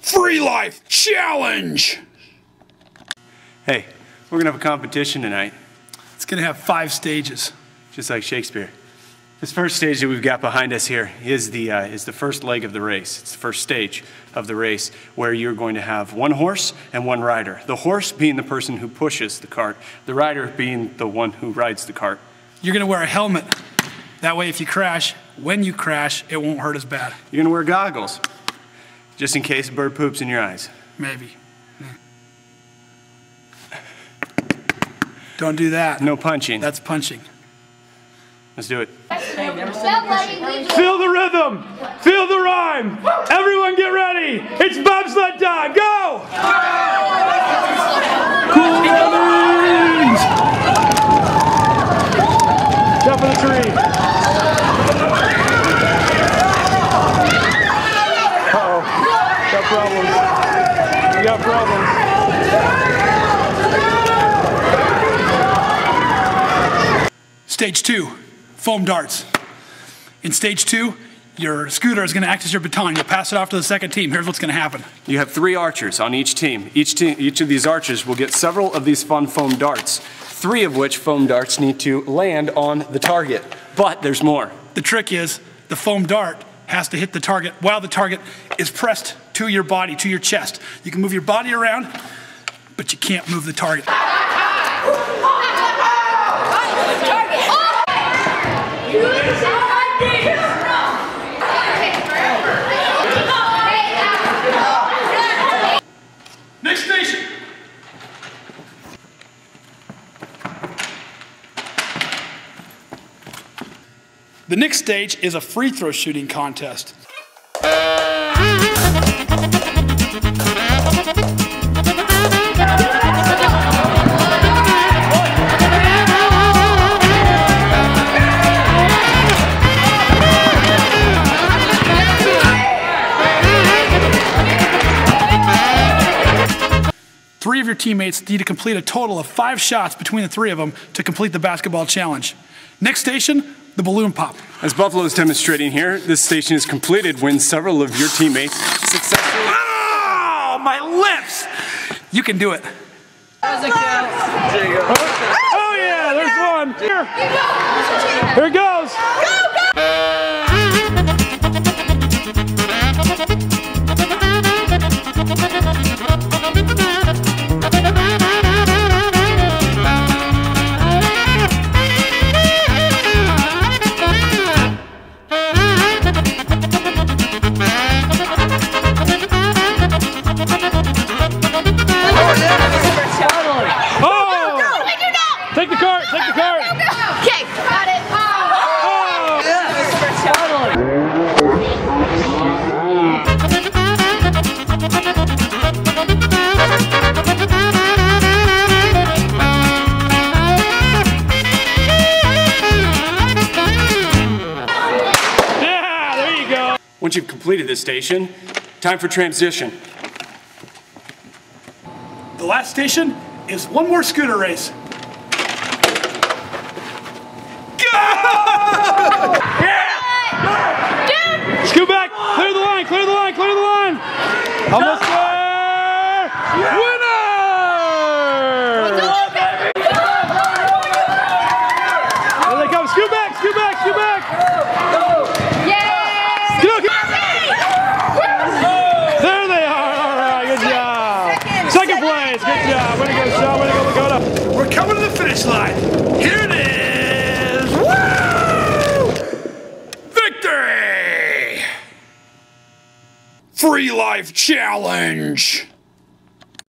Free Life Challenge! Hey, we're gonna have a competition tonight, It's gonna have five stages. just like Shakespeare. This first stage that we've got behind us here is the, uh, is the first leg of the race. It's the first stage of the race where you're going to have one horse and one rider. The horse being the person who pushes the cart, the rider being the one who rides the cart. You're gonna wear a helmet. That way, if you crash, when you crash, it won't hurt as bad. You're gonna wear goggles, just in case a bird poops in your eyes. Maybe. Don't do that. No punching. That's punching. Let's do it. Feel the rhythm. Feel the rhyme. Everyone get ready. It's bobsled time. Go! Stage two, foam darts. In stage two, your scooter is gonna act as your baton. You'll pass it off to the second team. Here's what's gonna happen. You have three archers on each team. Each, team. each of these archers will get several of these fun foam darts, three of which foam darts need to land on the target. But there's more. The trick is the foam dart has to hit the target while the target is pressed to your body, to your chest. You can move your body around, but you can't move the target. Next station. The next stage is a free throw shooting contest. Three of your teammates need to complete a total of five shots between the three of them to complete the basketball challenge. Next station, the balloon pop. As Buffalo is demonstrating here, this station is completed when several of your teammates successfully. Oh, my lips! You can do it. Oh yeah, there's one. Here. Here it goes. Oh! Take the cart. Take the cart. Okay, got it. Oh. Yeah, there you go. Once you've completed this station, time for transition. The last station is one more scooter race. Scoot back. Clear the line. Clear the line. Clear the line. Almost there. Winner! Here they come. Scoot back. Scoot back. Scoot back. Yay! Get. There they are. All right. Good job. Second place. Good job. Free Life Challenge.